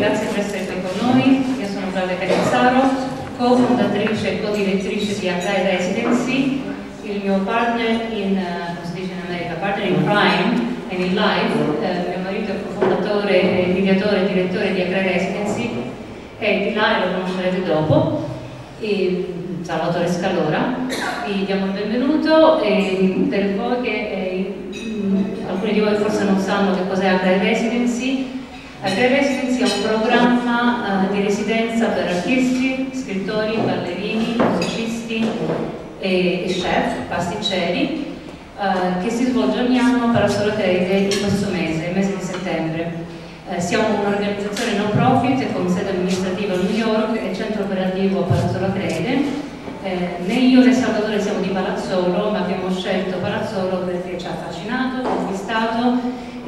grazie per essere qui con noi. Io sono Claudia Canizzaro, co-fondatrice e co-direttrice di Apply Residency, il mio partner in, uh, come si dice in America, partner in crime e in life, eh, mio marito è cofondatore, mediatore e direttore di Apply Residency e di là lo conoscerete dopo. E, Salvatore Scalora, vi diamo il benvenuto e per voi che eh, alcuni di voi forse non sanno che cos'è Agri Residency, Agri Residency è un programma uh, di residenza per artisti, scrittori, ballerini, musicisti e, e chef, pasticceri, uh, che si svolge ogni anno per la sola Crede in questo mese, il mese di settembre. Uh, siamo un'organizzazione no profit con sede amministrativa a New York e centro operativo a Palazzo Crede eh, né io né Salvatore siamo di Palazzolo, ma abbiamo scelto Palazzolo perché ci ha affascinato, conquistato,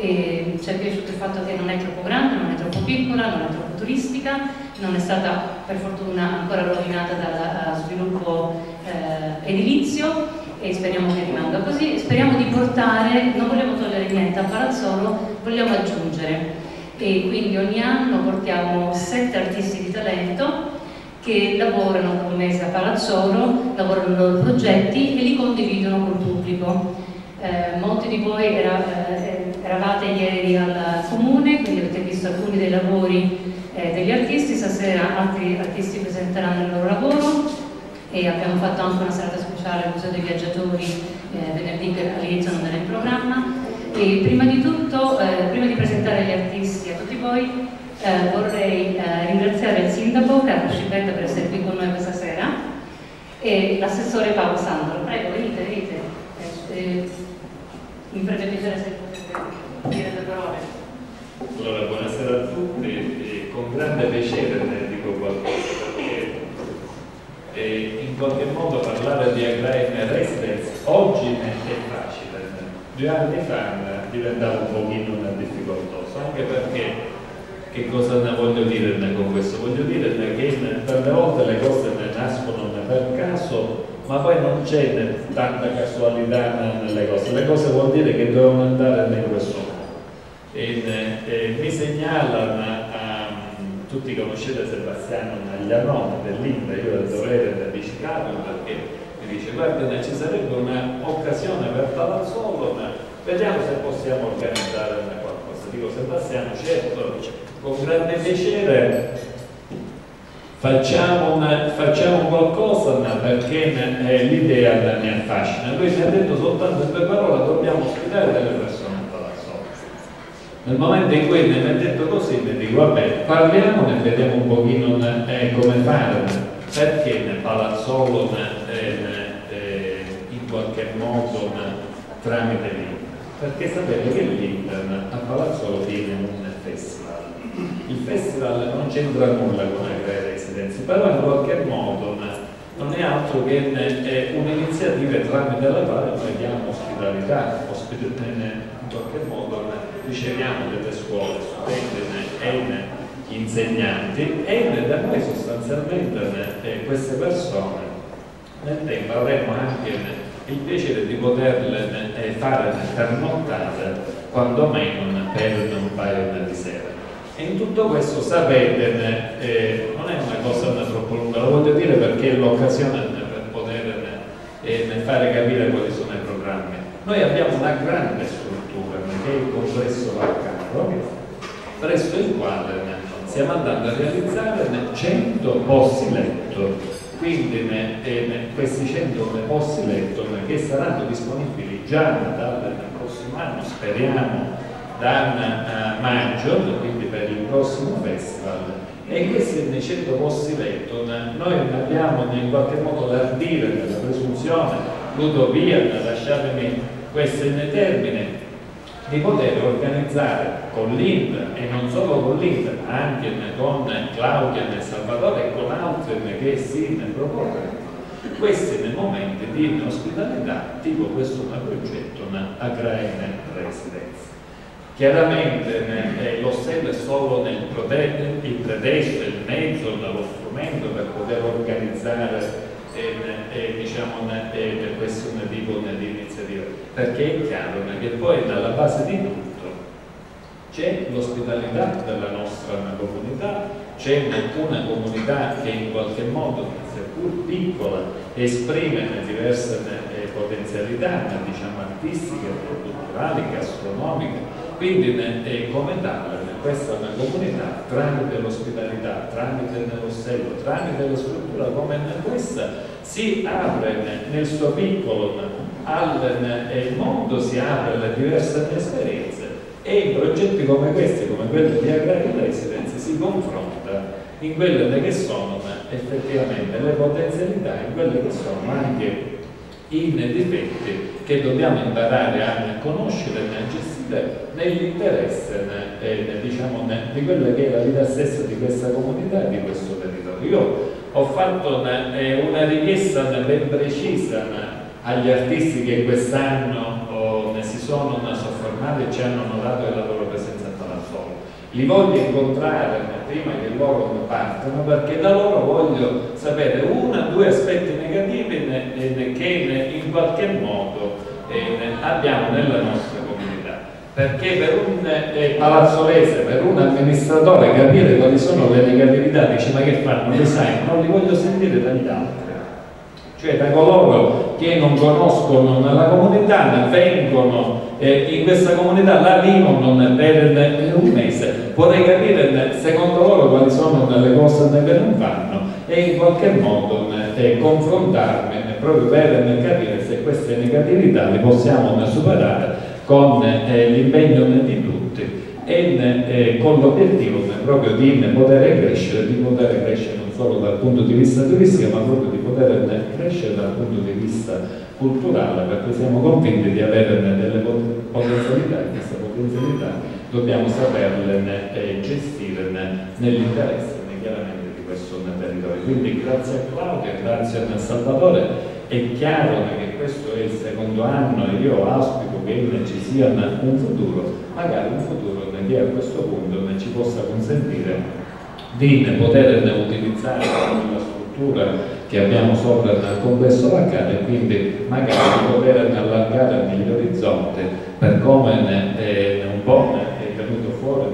e ci è piaciuto il fatto che non è troppo grande, non è troppo piccola, non è troppo turistica, non è stata per fortuna ancora rovinata dal sviluppo eh, edilizio e speriamo che rimanga così. Speriamo di portare, non vogliamo togliere niente a Palazzolo, vogliamo aggiungere e quindi ogni anno portiamo sette artisti di talento che lavorano un mese a Palazzolo, lavorano i loro progetti e li condividono col pubblico. Eh, molti di voi era, eh, eravate ieri al comune, quindi avete visto alcuni dei lavori eh, degli artisti, stasera altri artisti presenteranno il loro lavoro e abbiamo fatto anche una serata speciale al Museo dei Viaggiatori eh, venerdì che all'inizio non era in programma. E prima di tutto, eh, prima di presentare gli artisti a tutti voi, eh, vorrei eh, ringraziare il sindaco Carlo Scibetta per essere qui con noi questa sera e l'assessore Paolo Sandro. Prego, venite, venite. Eh, mi farebbe piacere se potete dire due parole. Allora, buonasera a tutti con grande piacere ne dico qualcosa perché e in qualche modo parlare di Agrime Residence oggi è facile, due anni fa diventava un pochino difficoltoso, anche perché che cosa ne voglio dire con questo? Voglio dire che le volte le cose ne nascono per caso, ma poi non c'è tanta casualità nelle cose. Le cose vuol dire che devono andare in questo modo. E, mi segnalano, a, tutti conoscete Sebastiano Naglianone dell'Inda, io del dovere di Chicago, perché mi dice guarda ci sarebbe un'occasione per Palazzolo, ma vediamo se possiamo organizzare qualcosa. Dico Sebastiano, certo, con grande piacere facciamo, una, facciamo qualcosa perché eh, l'idea mi affascina. Lui mi ha detto soltanto due parole, dobbiamo ospitare delle persone a Palazzolo. Nel momento in cui mi ha detto così, mi dico vabbè, parliamone e vediamo un pochino eh, come fare, perché nel Palazzolo eh, eh, in qualche modo tramite l'Internet. Perché sapete che l'Internet a Palazzolo tiene un festival il festival non c'entra nulla con Agri Residency, però in qualche modo non è altro che un'iniziativa tramite la quale noi diamo ospitalità, in qualche modo riceviamo delle scuole, studenti e insegnanti e da noi sostanzialmente queste persone nel tempo avremo anche il piacere di poterle fare pernottare quantomeno per un paio di sera. E in tutto questo sapete, eh, non è una cosa troppo lunga, lo voglio dire perché è l'occasione per poter eh, fare capire quali sono i programmi. Noi abbiamo una grande struttura, che è il complesso Vaccaro, presso il quale stiamo andando a realizzare 100 posti letto, quindi eh, questi 100 posti letto che saranno disponibili già dal prossimo anno, speriamo da maggio, quindi per il prossimo festival, e questi nei 100 posti letto noi abbiamo in qualche modo l'ardire, la presunzione, l'utopia, lasciatemi questo in termine, di poter organizzare con l'Inter e non solo con l'Inter, ma anche con Claudia e Salvatore e con altri che si propongono. Questi nei momenti di ospitalità tipo questo progetto a Graene Residenza. Chiaramente lo SEL è solo nel il pretesto, il mezzo, lo strumento per poter organizzare eh, eh, diciamo, eh, questo tipo di iniziativa, perché è chiaro che poi dalla base di tutto c'è l'ospitalità della nostra comunità, c'è una comunità che in qualche modo, seppur piccola, esprime diverse eh, potenzialità, diciamo artistiche, culturali, gastronomiche, quindi eh, come tale questa è una comunità tramite l'ospitalità, tramite l'ossello, tramite la struttura come questa si apre nel suo piccolo al mondo, si apre alle diverse esperienze e in progetti come questi, come quello di Agrari Residence, si confronta in quelle che sono effettivamente le potenzialità, in quelle che sono anche i difetti che dobbiamo imparare a conoscere e a gestire nell'interesse eh, diciamo, di quella che è la vita stessa di questa comunità e di questo territorio. Io ho fatto una, eh, una richiesta ben precisa agli artisti che quest'anno oh, si sono soffermati e ci hanno onorato della loro presenza a Palazzolo. Li voglio incontrare prima che loro partano perché da loro voglio sapere uno o due aspetti negativi che in qualche modo eh, abbiamo nella nostra comunità. Perché per un eh, palazzolese, per un amministratore capire quali sono le negatività, dice ma che fanno? Le sai, non li voglio sentire dagli altri cioè da coloro che non conoscono la comunità, vengono eh, in questa comunità, la vivono per un mese, vorrei capire secondo loro quali sono le cose che non fanno e in qualche modo eh, confrontarmi proprio per capire se queste negatività le possiamo superare con eh, l'impegno di tutti e eh, con l'obiettivo proprio di poter crescere, di poter crescere non solo dal punto di vista turistico ma proprio di poter crescere dal punto di vista culturale perché siamo convinti di avere delle potenzialità e queste potenzialità dobbiamo saperle eh, gestire nell'interesse questo territorio. Quindi grazie a Claudia, grazie a Salvatore, è chiaro che questo è il secondo anno e io auspico che ci sia un futuro, magari un futuro che a questo punto ci possa consentire di poter utilizzare la struttura che abbiamo sopra nel complesso locale e quindi magari poter allargare negli orizzonti per come eh, un po' è venuto fuori,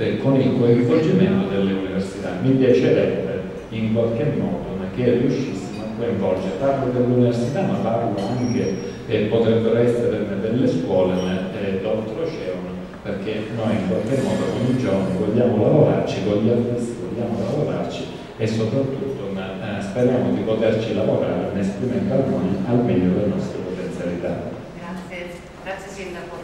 eh, con il coinvolgimento delle università. Mi piacerebbe in qualche modo che riuscissimo a coinvolgere, parlo dell'università ma parlo anche e potrebbero essere delle scuole eh, d'oltreoceano perché noi in qualche modo con i giovani vogliamo lavorarci, con gli artisti vogliamo lavorarci e soprattutto eh, speriamo di poterci lavorare esprimendo al, al meglio le nostre potenzialità. Grazie, grazie Sindaco.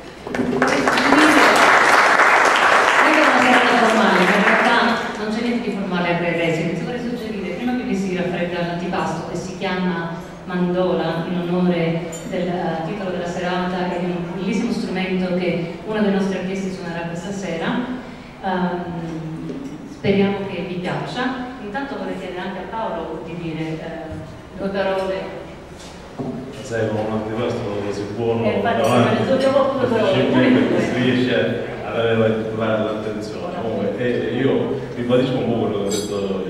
formale, in realtà non c'è niente di formale a Pre-Residence, vorrei suggerire, prima che vi si raffredda l'antipasto che si chiama Mandola in onore del uh, titolo della serata e di un bellissimo strumento che uno dei nostri artisti suonerà questa sera. Um, speriamo che vi piaccia. Intanto vorrei chiedere anche a Paolo di dire uh, due parole. Sai, con un antipasto così buono, eh, infatti, difficilmente si riesce ad avere l'attenzione. E io ribadisco un po' quello che ho detto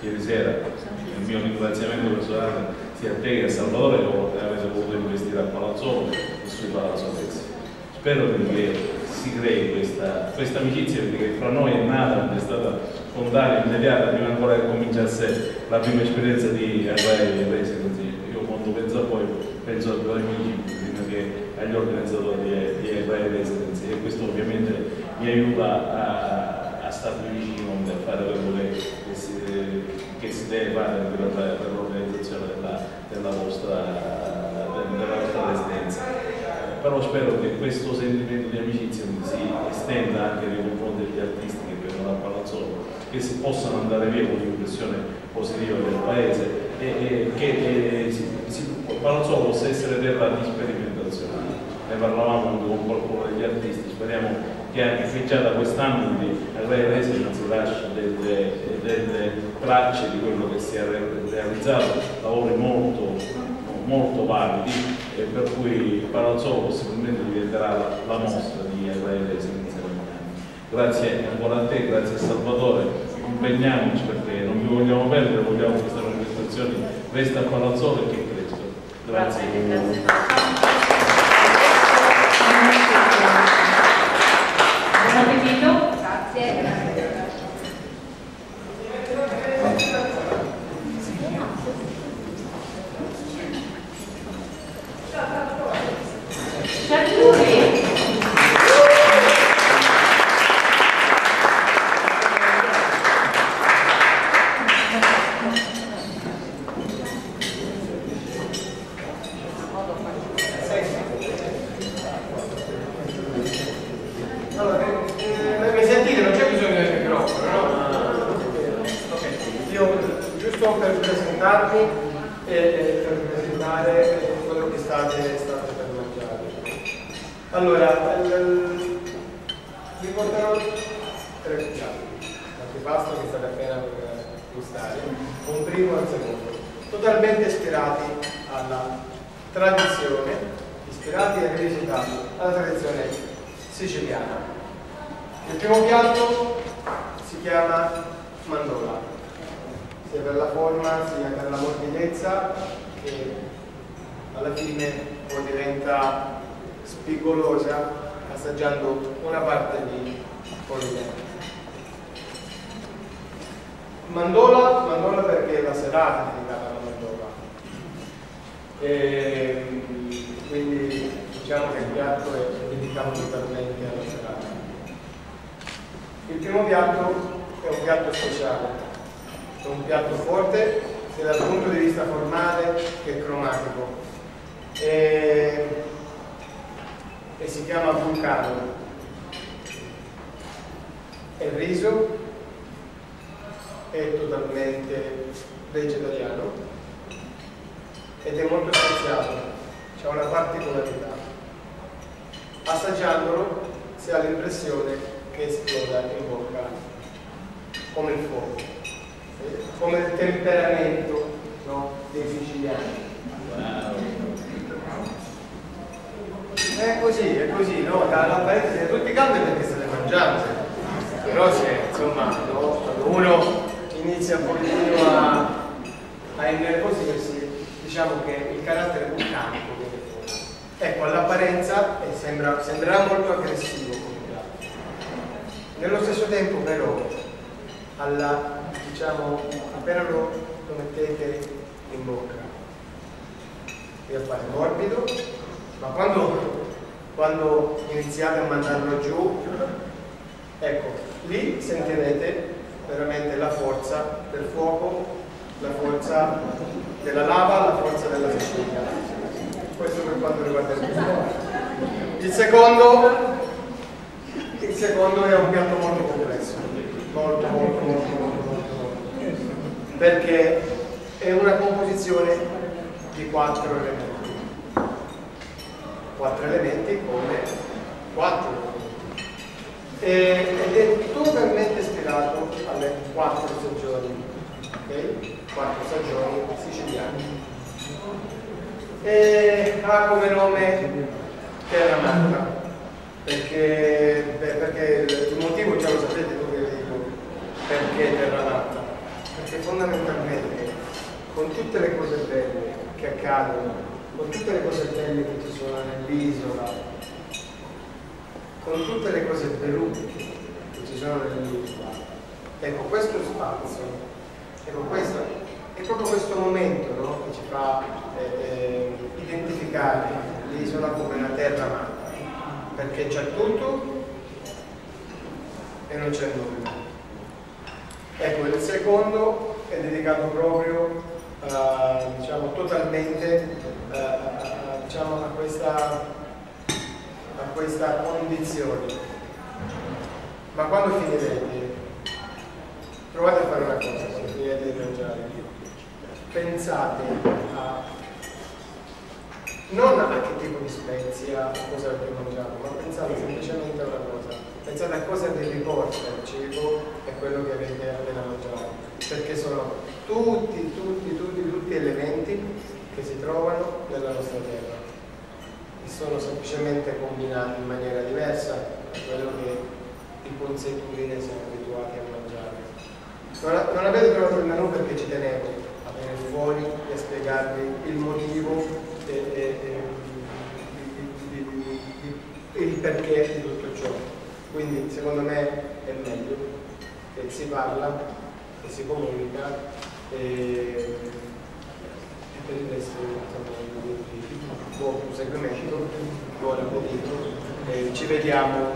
ieri sera, il mio ringraziamento personale sia te che Salvatore che avete voluto investire a Palazzolo e sui palazzolesi. Spero che si crei questa, questa amicizia perché fra noi è nata, è stata spontanea, immediata, prima ancora che cominciasse la prima esperienza di Array Residency. Io quando penso a voi penso a due amici prima che agli organizzatori di, di Array Residency e questo ovviamente mi aiuta a, a starmi vicino a fare quello che, che si deve fare per, per l'organizzazione della, vostra, della vostra residenza. Però spero che questo sentimento di amicizia si estenda anche nei confronti degli artisti che vengono a Palazzolo, che si possano andare via con un'impressione positiva del paese e, e che e, si, si, Palazzolo possa essere terra di sperimentazione. Ne parlavamo con qualcuno degli artisti, speriamo che anche già da quest'anno di Residence lascia delle, delle tracce di quello che si è realizzato, lavori molto, molto validi e per cui Palazzolo possibilmente diventerà la, la mostra di Ray Residence Grazie ancora a te, grazie a Salvatore, impegniamoci perché non vi vogliamo perdere, vogliamo che questa manifestazione resta a Palazzolo e che cresca. Grazie. grazie, grazie. Buon appetito. Grazie. Charcuterie. Allora, eh, mi sentite? Non c'è bisogno del microfono, no? Ok, io giusto per presentarmi e, e per presentare quello che state, state per mangiare. Allora, il- vi porterò tre piatti. L'antipasto che state appena per gustare, un primo e un secondo, totalmente ispirati alla tradizione, ispirati e rivisitati alla tradizione siciliana. Il primo piatto si chiama mandola, sia per la forma sia per la morbidezza che alla fine poi diventa spigolosa assaggiando una parte di polline. Mandola, mandola perché è la serata dedicata alla mandola. E, quindi diciamo che il piatto è dedicato totalmente alla serata. Il primo piatto è un piatto speciale, è un piatto forte sia dal punto di vista formale che cromatico e, e si chiama vulcano. È il riso, è totalmente vegetariano ed è molto speziato, c'è una particolarità. Assaggiandolo si ha l'impressione che esploda in bocca come il fuoco, eh, come il temperamento no, dei siciliani. È così, è così, no? Dalla parete siete tutti caldi perché state mangiando, però se insomma no, uno inizia un pochettino a, a innervosirsi, diciamo che il carattere vulcanico viene fuori. Ecco, all'apparenza eh, sembra, sembrerà molto aggressivo come piatto. Nello stesso tempo però, alla, diciamo, appena lo, lo mettete in bocca, appare morbido, ma quando, quando iniziate a mandarlo giù, ecco, lì sentirete veramente la forza del fuoco, la forza della lava, la forza della Sicilia. Questo per quanto riguarda il primo. Il secondo, il secondo è un piatto molto complesso, molto molto molto molto molto, molto. perché è una composizione di quattro elementi. Quattro elementi come quattro elementi. E- ed è totalmente ispirato alle quattro stagioni, ok? Quattro stagioni siciliane. E ha come nome Terra Matta, perché, perché il motivo già lo sapete dove lo dico, perché Terra Matta? Perché fondamentalmente con tutte le cose belle che accadono, con tutte le cose belle che ci sono nell'isola, con tutte le cose brutte che ci sono nell'isola, ecco questo spazio, ecco questo, è proprio questo momento no, che ci fa eh, eh, identificare l'isola come una terra amata, perché c'è tutto e non c'è nulla. Ecco, il secondo è dedicato proprio, eh, diciamo, totalmente eh, diciamo, a questa questa condizione. Ma quando finirete, provate a fare una cosa, quando finirete di mangiare, pensate a non a che tipo di spezia o cosa avete mangiato, ma pensate semplicemente a una cosa, pensate a cosa vi riporta il cibo e quello che avete appena mangiato, perché sono tutti, tutti, tutti, tutti elementi che si trovano nella nostra terra sono semplicemente combinati in maniera diversa da quello che i consuetudine siamo abituati a mangiare. Non, non avete trovato il menù perché ci tenevo a venire fuori e spiegarvi il motivo di- di- di- di- perché di tutto ciò. Quindi secondo me è meglio che si parla, che si comunica e, e resto insomma, buon proseguimento, buon appetito e ci vediamo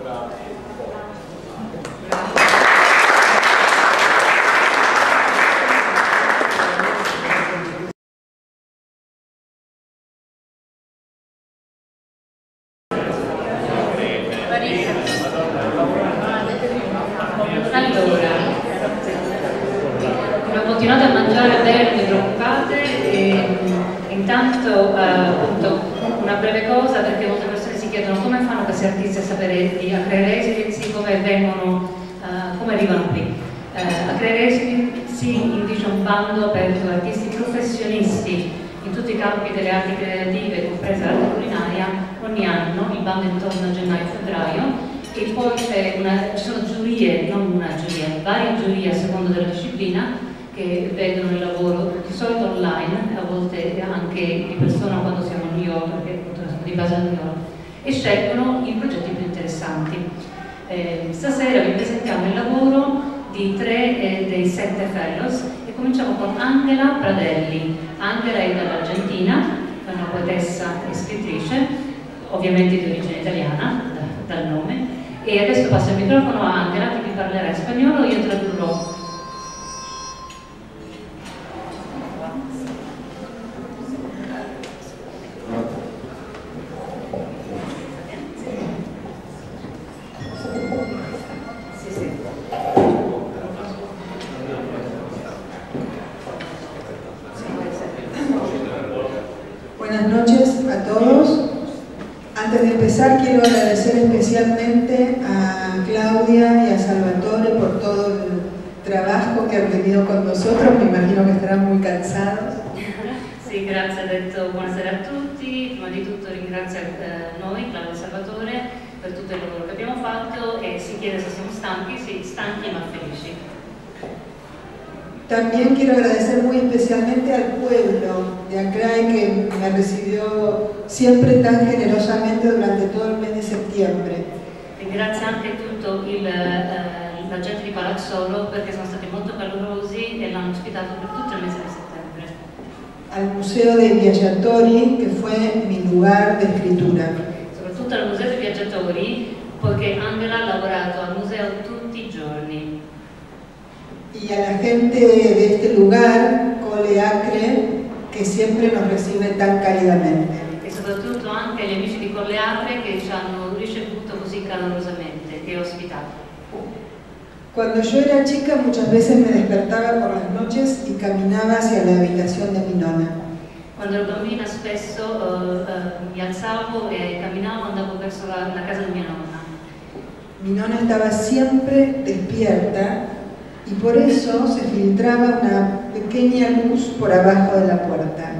tra un po'. Allora, abbiamo continuato a mangiare e bere, non vi preoccupate, e, intanto eh, appunto una breve cosa perché molte persone si chiedono come fanno questi artisti a sapere di a creare residency, come vengono, eh, come arrivano qui. Eh, a creare residency indice un bando aperto a artisti professionisti in tutti i campi delle arti creative, compresa l'arte culinaria, ogni anno, il bando è intorno a gennaio-febbraio, e poi una, ci sono giurie, non una giuria, varie giurie a seconda della disciplina che vedono il lavoro di solito online, a volte anche di persona quando siamo a New York, perché appunto siamo di base a New York, e scelgono i progetti più interessanti. Eh, stasera vi presentiamo il lavoro di tre eh, dei sette fellows e cominciamo con Angela Pradelli. Angela è dall'Argentina, è una poetessa e scrittrice, ovviamente di origine italiana, da, dal nome, e adesso passo il microfono a Angela che vi parlerà in spagnolo, io tradurrò. Agradecer especialmente a Claudia y a Salvatore por todo el trabajo que han tenido con nosotros. Me imagino que estarán muy cansados. Sì, grazie, ha detto buonasera a tutti. Prima di tutto ringrazio eh, noi, Claudio Salvatore, per tutto il lavoro che abbiamo fatto e si chiede se siamo stanchi, sì, stanchi ma felici. También quiero agradecer muy especialmente al pueblo de Acray que me recibió siempre tan generosamente durante todo el mes de septiembre. Ringrazio anche tutto il, eh, la gente di Palazzolo perché sono stati molto calorosi e l'hanno ospitato per tutto il mese di settembre. Al Museo de Viaggiatori, que fue mi lugar de escritura. Soprattutto al Museo dei Viaggiatori, poiché Angela ha lavorato al museo giorni. Y a la gente de este lugar, Cole Acre, que siempre nos recibe tan cálidamente. e soprattutto anche agli amici di Colleatre che ci hanno ricevuto così calorosamente, che ho ospitato. Cuando yo era chica muchas veces me despertaba por las noches y caminaba hacia la habitación de mi nona. Quando ero bambina spesso eh, eh, mi alzavo e camminavo andavo verso la, la casa di mia nonna. Mi nona estaba siempre despierta y por eso se filtraba una pequeña luz por abajo de la puerta.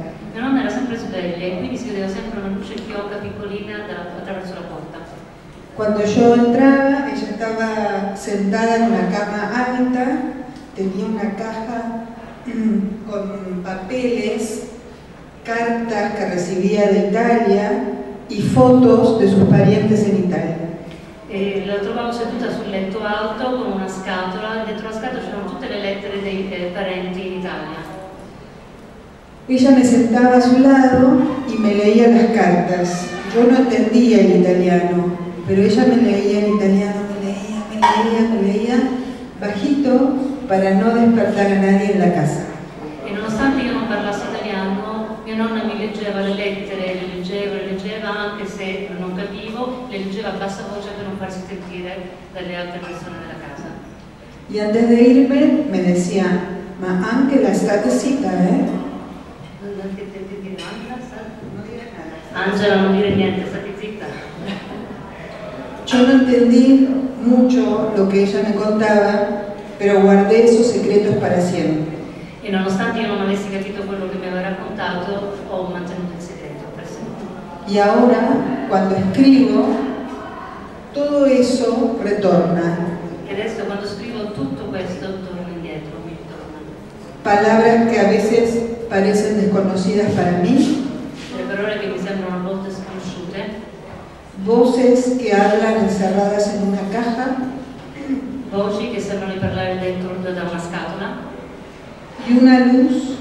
Cuando yo entraba, ella estaba sentada en una cama alta, tenía una caja con papeles, cartas que recibía de Italia y fotos de sus parientes en Italia. E la trovavo seduta sul letto alto con una scatola, dentro la scatola c'erano tutte le lettere dei eh, parenti in Italia. Ella me sentaba a su lado y me leía las cartas. Yo no entendía el italiano, pero ella me leía el italiano, me leía, me leía, me leía, bajito para no despertar a nadie en la casa. E nonostante io non parlassi italiano, mia nonna mi leggeva le lettere, leggeva a bassa voce per non farsi sentire dalle altre persone della casa. Y antes de irme me decía, ma anche la state zitta, eh? Non ti senti dire Angela, sta- No digas nada. Angela, non dire niente, stati zitta. Yo no entendí mucho lo que ella me contaba, pero guardé esos secretos para siempre. E nonostante io non avessi capito quello che mi aveva raccontato, ho mantenuto Y ahora, cuando escribo, todo eso retorna. E adesso quando scrivo tutto questo torna indietro, mi ritorna. Palabras que a veces parecen desconocidas para mí, Le parole che mi sembrano a volte sconosciute, voces que hablan encerradas en una caja voci che sembrano di parlare dentro da una scatola y una luz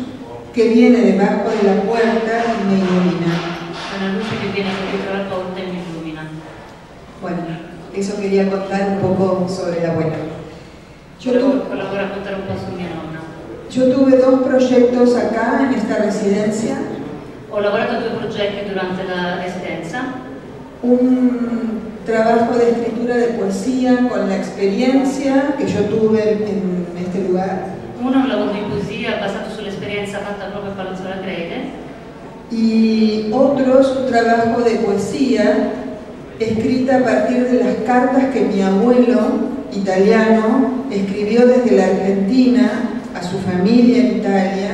que viene debajo de la puerta y me ilumina. Una luce che viene da dietro la porta e mi illumina. Bueno, eso quería contar un poco sobre la abuela. Yo, tu- Volevo, volevo raccontare un po' su mia nonna. yo tuve dos proyectos acá en esta residencia. Ho lavorato due progetti durante la residenza, Un trabajo de escritura de poesía con la experiencia que yo tuve en este lugar uno un lavoro di poesia basato sull'esperienza fatta proprio a Palazzo La Crede y otros un trabajo de poesía escrita a partir de las cartas que mi abuelo italiano escribió desde la Argentina a su familia en Italia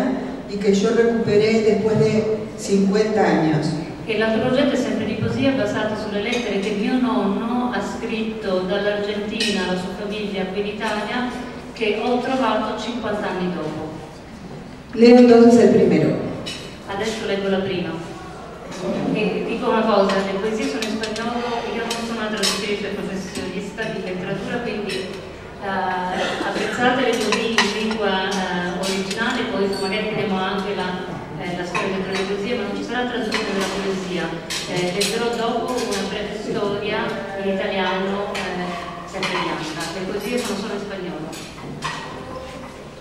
y que yo recuperé después de 50 años. e l'altro progetto è sempre di poesia basato sulle lettere che mio nonno ha scritto dall'Argentina alla sua famiglia qui in Italia che ho trovato 50 anni dopo. Leo entonces el primero. Adesso leggo la prima. E dico una cosa, le poesie sono in spagnolo, io non sono una traduttrice professionista di letteratura, quindi eh, apprezzatele così in lingua eh, originale, poi magari vediamo anche la, eh, la storia le poesie, ma non ci sarà traduzione della poesia. Eh, leggerò dopo una breve storia in italiano eh, sempre bianca. Le poesie sono solo in spagnolo.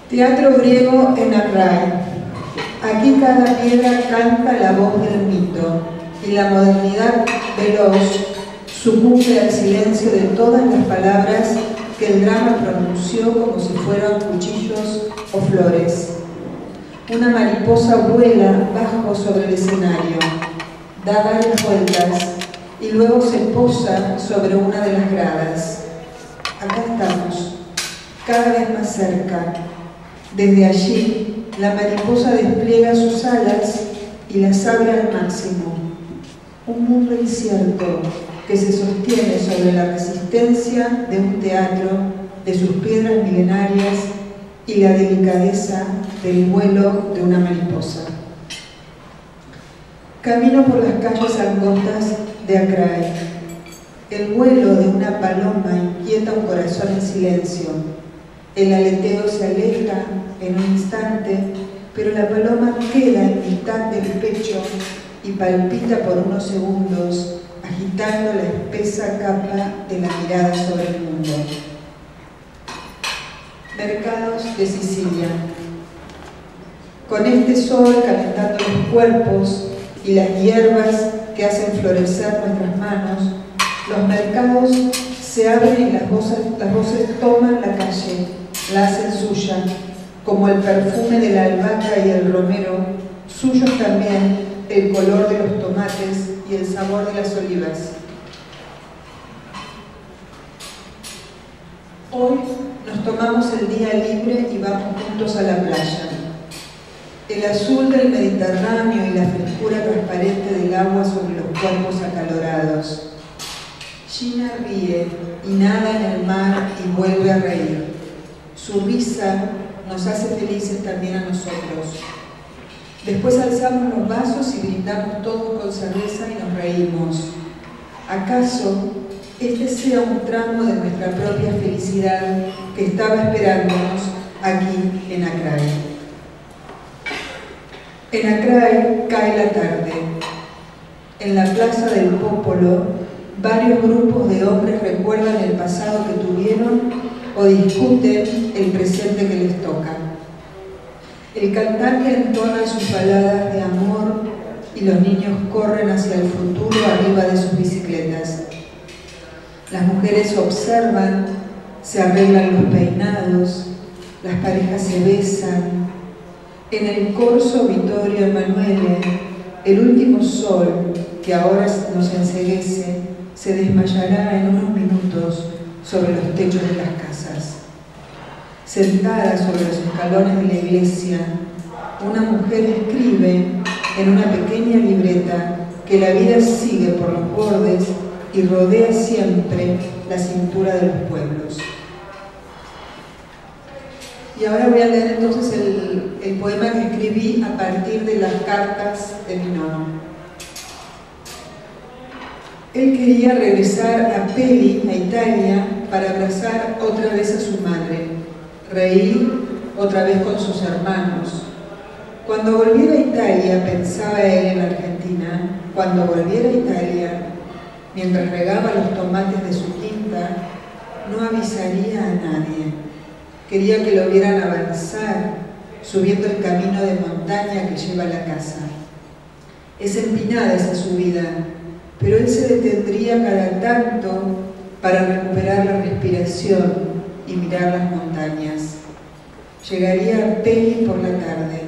Teatro griego en Array. Aquí cada piedra canta la voz del mito y la modernidad veloz sucumbe al silencio de todas las palabras que el drama pronunció como si fueran cuchillos o flores. Una mariposa vuela bajo sobre el escenario, da varias vueltas y luego se posa sobre una de las gradas. Acá estamos, cada vez más cerca. Desde allí, la mariposa despliega sus alas y las abre al máximo. Un mundo incierto que se sostiene sobre la resistencia de un teatro, de sus piedras milenarias y la delicadeza del vuelo de una mariposa. Camino por las calles angostas de Acray. El vuelo de una paloma inquieta un corazón en silencio. El aleteo se aleja en un instante, pero la paloma queda en mitad del pecho y palpita por unos segundos, agitando la espesa capa de la mirada sobre el mundo. Mercados de Sicilia. Con este sol calentando los cuerpos y las hierbas que hacen florecer nuestras manos, los mercados se abren y las voces, las voces toman la calle, la hacen suya, como el perfume de la albahaca y el romero, suyos también el color de los tomates y el sabor de las olivas. Hoy nos tomamos el día libre y vamos juntos a la playa. El azul del Mediterráneo y la frescura transparente del agua sobre los cuerpos acalorados. Gina ríe y nada en el mar y vuelve a reír. Su risa nos hace felices también a nosotros. Después alzamos los vasos y brindamos todos con cerveza y nos reímos. ¿Acaso este sea un tramo de nuestra propia felicidad que estaba esperándonos aquí en Acray? En Acray cae la tarde. En la plaza del Popolo, varios grupos de hombres recuerdan el pasado que tuvieron o discuten el presente que les toca. El cantante entona sus baladas de amor y los niños corren hacia el futuro arriba de sus bicicletas. Las mujeres observan, se arreglan los peinados, las parejas se besan. En el corso Vittorio Emanuele, el último sol que ahora nos enseguece se desmayará en unos minutos sobre los techos de las casas. Sentada sobre los escalones de la iglesia, una mujer escribe en una pequeña libreta que la vida sigue por los bordes y rodea siempre la cintura de los pueblos. Y ahora voy a leer entonces el, el poema que escribí a partir de las cartas de mi nono. Él quería regresar a Peli, a Italia, para abrazar otra vez a su madre, reír otra vez con sus hermanos. Cuando volviera a Italia, pensaba él en Argentina, cuando volviera a Italia, mientras regaba los tomates de su quinta, no avisaría a nadie. Quería que lo vieran avanzar, subiendo el camino de montaña que lleva a la casa. Es empinada esa subida, pero él se detendría cada tanto para recuperar la respiración y mirar las montañas. Llegaría a Peli por la tarde.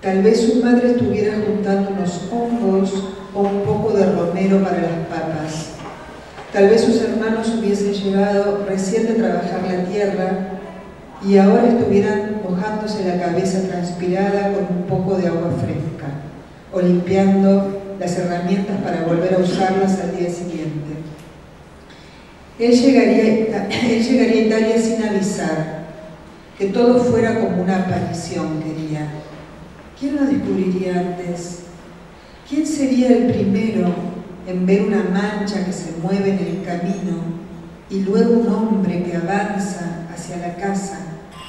Tal vez su madre estuviera juntando unos hongos o un poco de romero para las papas. Tal vez sus hermanos hubiesen llegado recién de trabajar la tierra y ahora estuvieran mojándose la cabeza transpirada con un poco de agua fresca o limpiando las herramientas para volver a usarlas al día siguiente. Él llegaría, él llegaría a Italia sin avisar, que todo fuera como una aparición, quería. ¿Quién lo descubriría antes? ¿Quién sería el primero en ver una mancha que se mueve en el camino y luego un hombre que avanza hacia la casa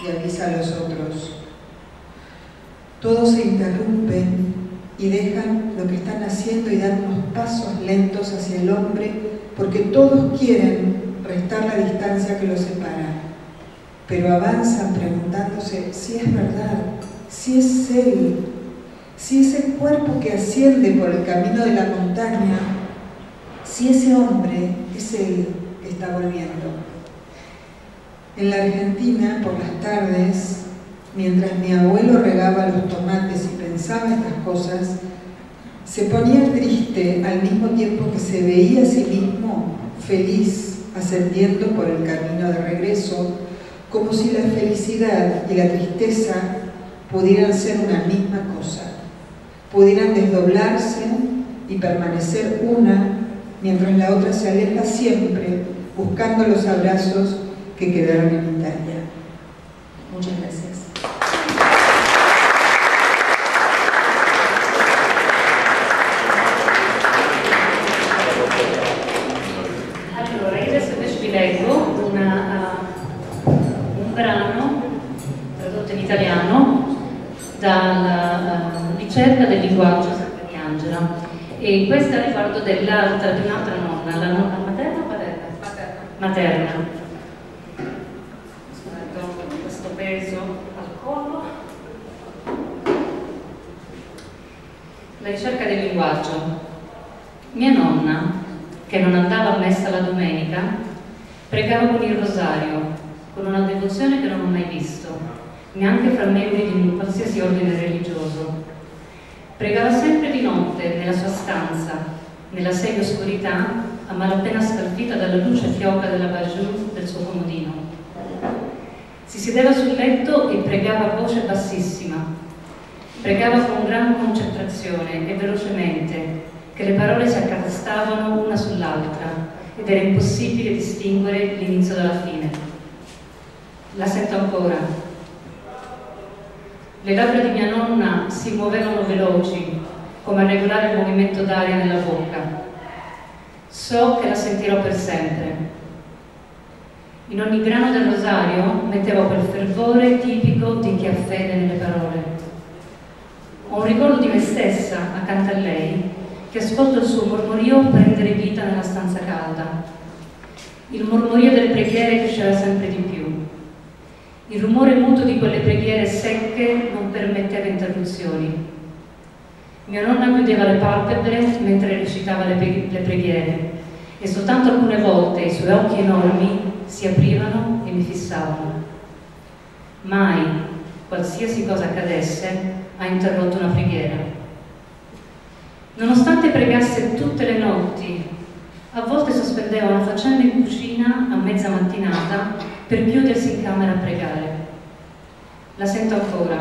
y avisa a los otros? Todos se interrumpen y dejan lo que están haciendo y dan unos pasos lentos hacia el hombre porque todos quieren restar la distancia que los separa, pero avanzan preguntándose si es verdad, si es él, si ese cuerpo que asciende por el camino de la montaña, si ese hombre es él que está volviendo. En la Argentina, por las tardes, mientras mi abuelo regaba los tomates y pensaba estas cosas, se ponía triste al mismo tiempo que se veía a sí mismo feliz ascendiendo por el camino de regreso, como si la felicidad y la tristeza pudieran ser una misma cosa, pudieran desdoblarse y permanecer una mientras la otra se aleja siempre buscando los abrazos que quedaron en Italia. Muchas gracias. Linguaggio di Angela e questa riguardo dell'altra, di un'altra nonna, la nonna materna o paterna? Materna. Metto questo peso al collo. La ricerca del linguaggio. Mia nonna, che non andava a messa la domenica, pregava con il rosario, con una devozione che non ho mai visto, neanche fra membri di un qualsiasi ordine religioso. Pregava sempre di notte nella sua stanza, nella sedia oscurità, a malapena scalfita dalla luce fioca della bajour del suo comodino. Si sedeva sul letto e pregava a voce bassissima. Pregava con gran concentrazione e velocemente, che le parole si accatastavano una sull'altra ed era impossibile distinguere l'inizio dalla fine. La sento ancora. Le labbra di mia nonna si muovevano veloci, come a regolare il movimento d'aria nella bocca. So che la sentirò per sempre. In ogni grano del rosario mettevo quel fervore tipico di chi ha fede nelle parole. Ho un ricordo di me stessa accanto a lei che ascolto il suo mormorio prendere vita nella stanza calda. Il mormorio delle preghiere cresceva sempre di più. Il rumore muto di quelle preghiere secche non permetteva interruzioni. Mia nonna chiudeva le palpebre mentre recitava le, le preghiere e soltanto alcune volte i suoi occhi enormi si aprivano e mi fissavano. Mai, qualsiasi cosa accadesse, ha interrotto una preghiera. Nonostante pregasse tutte le notti, a volte sospendeva una faccenda in cucina a mezza mattinata per chiudersi in camera a pregare. La sento ancora.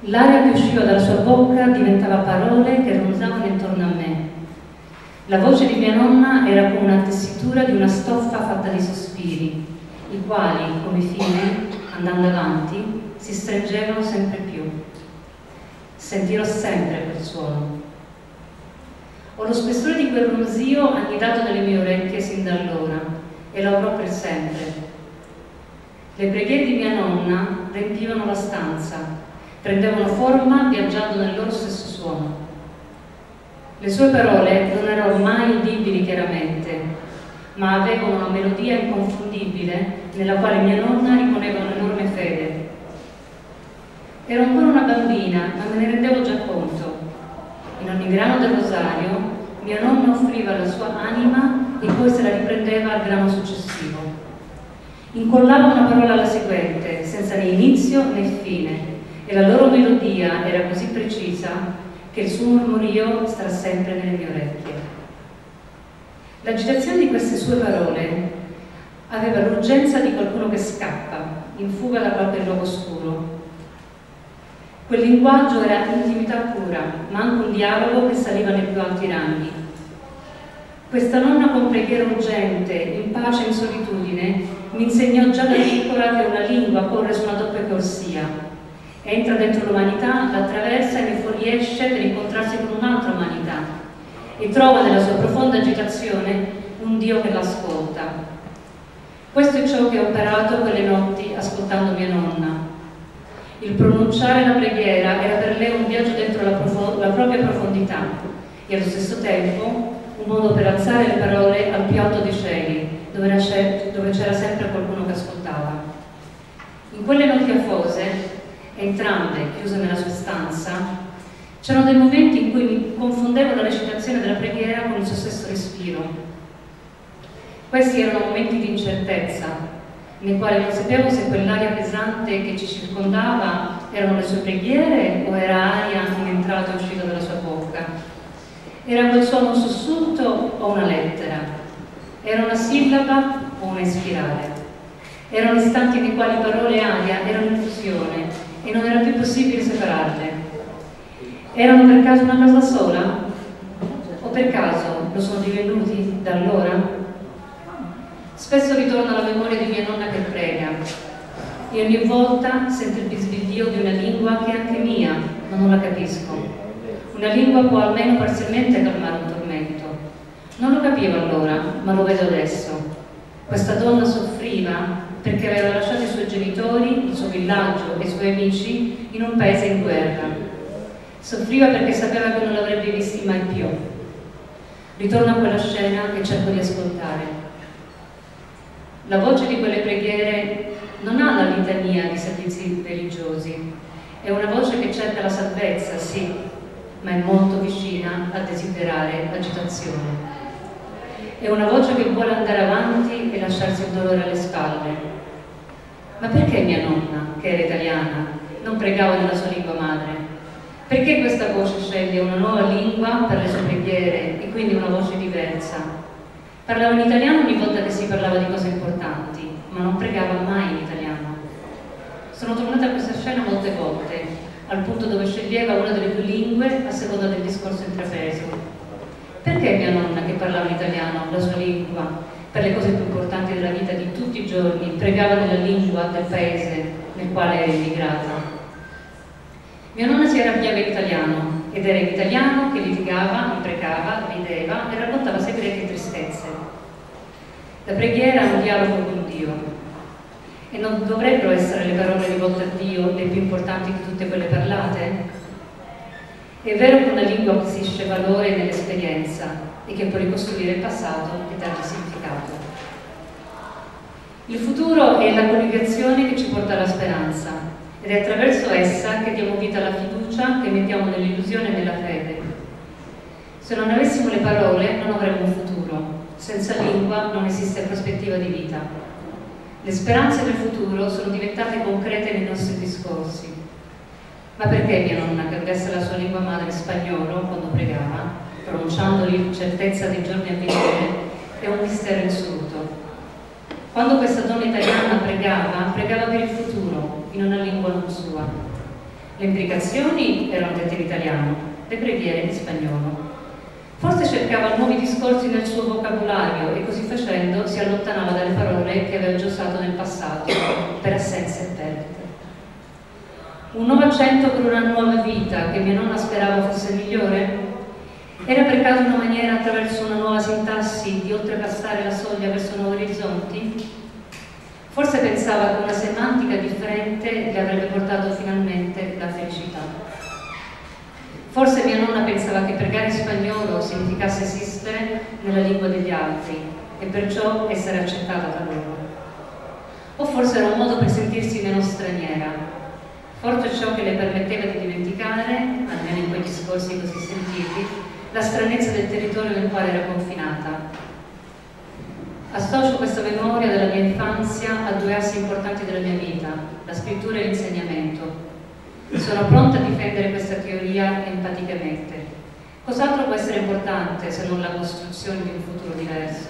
L'aria che usciva dalla sua bocca diventava parole che ronzavano intorno a me. La voce di mia nonna era come una tessitura di una stoffa fatta di sospiri, i quali, come fine, andando avanti, si stringevano sempre più sentirò sempre quel suono. Ho lo spessore di quel ronzio annidato nelle mie orecchie sin da allora e lo avrò per sempre. Le preghiere di mia nonna riempivano la stanza, prendevano forma viaggiando nel loro stesso suono. Le sue parole non erano mai udibili chiaramente, ma avevano una melodia inconfondibile nella quale mia nonna riponeva un'enorme fede. Ero ancora una bambina, ma me ne rendevo già conto. In ogni grano del rosario mia nonna offriva la sua anima e poi se la riprendeva al grano successivo. Incollava una parola alla seguente, senza né inizio né fine, e la loro melodia era così precisa che il suo mormorio starà sempre nelle mie orecchie. L'agitazione di queste sue parole aveva l'urgenza di qualcuno che scappa, in fuga da qualche luogo oscuro, Quel linguaggio era intimità pura, ma anche un dialogo che saliva nei più alti ranghi. Questa nonna con preghiera urgente, in pace e in solitudine, mi insegnò già da piccola che una lingua corre su una doppia corsia. Entra dentro l'umanità, l'attraversa e ne fuoriesce per incontrarsi con un'altra umanità e trova nella sua profonda agitazione un Dio che l'ascolta. Questo è ciò che ho operato quelle notti ascoltando mia nonna, il pronunciare la preghiera era per lei un viaggio dentro la, la propria profondità e allo stesso tempo un modo per alzare le parole al più alto dei cieli, dove c'era sempre qualcuno che ascoltava. In quelle notti afose, entrambe chiuse nella sua stanza, c'erano dei momenti in cui mi confondevo la recitazione della preghiera con il suo stesso respiro. Questi erano momenti di incertezza, nei quali non sapevo se quell'aria pesante che ci circondava erano le sue preghiere o era aria entrata e uscita dalla sua. Era quel suono sussulto o una lettera? Era una sillaba o un espirare? Erano istanti nei quali parole e aria erano in fusione e non era più possibile separarle. Erano per caso una cosa sola? O per caso lo sono divenuti da allora? Spesso ritorna la memoria di mia nonna che prega e ogni volta sento il bisbiglio di una lingua che è anche mia, ma non la capisco. Una lingua può almeno parzialmente calmare un tormento. Non lo capivo allora, ma lo vedo adesso. Questa donna soffriva perché aveva lasciato i suoi genitori, il suo villaggio e i suoi amici in un paese in guerra. Soffriva perché sapeva che non l'avrebbe visti mai più. Ritorno a quella scena e cerco di ascoltare. La voce di quelle preghiere non ha la litania di servizi religiosi, è una voce che cerca la salvezza, sì, ma è molto vicina a desiderare agitazione. È una voce che vuole andare avanti e lasciarsi il dolore alle spalle. Ma perché mia nonna, che era italiana, non pregava nella sua lingua madre? Perché questa voce sceglie una nuova lingua per le sue preghiere e quindi una voce diversa? Parlava in italiano ogni volta che si parlava di cose importanti, ma non pregava mai in italiano. Sono tornata a questa scena molte volte, al punto dove sceglieva una delle due lingue a seconda del discorso intrapreso. Perché mia nonna, che parlava italiano, la sua lingua, per le cose più importanti della vita di tutti i giorni, pregava nella lingua del paese nel quale era immigrata? Mia nonna si arrabbiava in italiano ed era in italiano che litigava, imprecava, rideva e raccontava segreti e tristezze. La preghiera è un dialogo con e non dovrebbero essere le parole rivolte a Dio le più importanti di tutte quelle parlate? È vero che una lingua acquisisce valore nell'esperienza e che può ricostruire il passato e dargli significato. Il futuro è la coniugazione che ci porta alla speranza ed è attraverso essa che diamo vita alla fiducia, che mettiamo nell'illusione e nella fede. Se non avessimo le parole non avremmo un futuro senza lingua non esiste prospettiva di vita. Le speranze del futuro sono diventate concrete nei nostri discorsi. Ma perché mia nonna cambiasse la sua lingua madre spagnolo quando pregava, pronunciandoli certezza dei giorni a venire, è un mistero insoluto. Quando questa donna italiana pregava, pregava per il futuro, in una lingua non sua. Le implicazioni erano dette in italiano, le preghiere in spagnolo. Forse cercava nuovi discorsi nel suo vocabolario e così facendo si allontanava dalle parole che aveva già usato nel passato per assenze e perdite. Un nuovo accento per una nuova vita che mia nonna sperava fosse migliore? Era per caso una maniera attraverso una nuova sintassi di oltrepassare la soglia verso nuovi orizzonti? Forse pensava che una semantica differente gli avrebbe portato finalmente la felicità. Forse mia nonna pensava che pregare in spagnolo significasse esistere nella lingua degli altri e perciò essere accettata da loro. O forse era un modo per sentirsi meno straniera, forse ciò che le permetteva di dimenticare, almeno in quei discorsi così sentiti, la stranezza del territorio nel quale era confinata. Associo questa memoria della mia infanzia a due assi importanti della mia vita, la scrittura e l'insegnamento. Sono pronta a difendere questa teoria empaticamente. Cos'altro può essere importante se non la costruzione di un futuro diverso?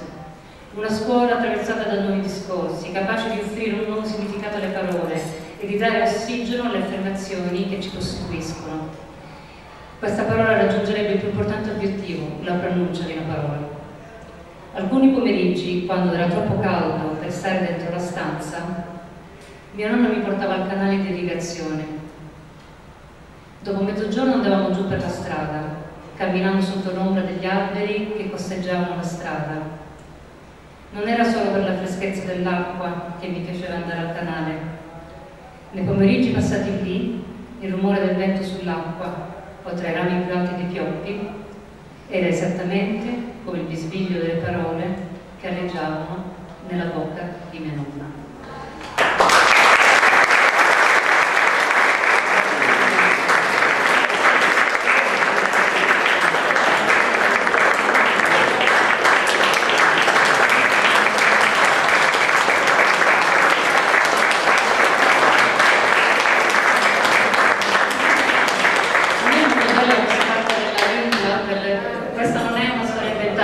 Una scuola attraversata da nuovi discorsi, capace di offrire un nuovo significato alle parole e di dare ossigeno alle affermazioni che ci costituiscono. Questa parola raggiungerebbe il più importante obiettivo, la pronuncia di una parola. Alcuni pomeriggi, quando era troppo caldo per stare dentro la stanza, mia nonna mi portava al canale di irrigazione. Dopo mezzogiorno andavamo giù per la strada, camminando sotto l'ombra degli alberi che costeggiavano la strada. Non era solo per la freschezza dell'acqua che mi piaceva andare al canale. Nei pomeriggi passati lì, il rumore del vento sull'acqua, o tra i rami inflati di pioppi, era esattamente come il bisbiglio delle parole che alleggiavano nella bocca di mia nonna.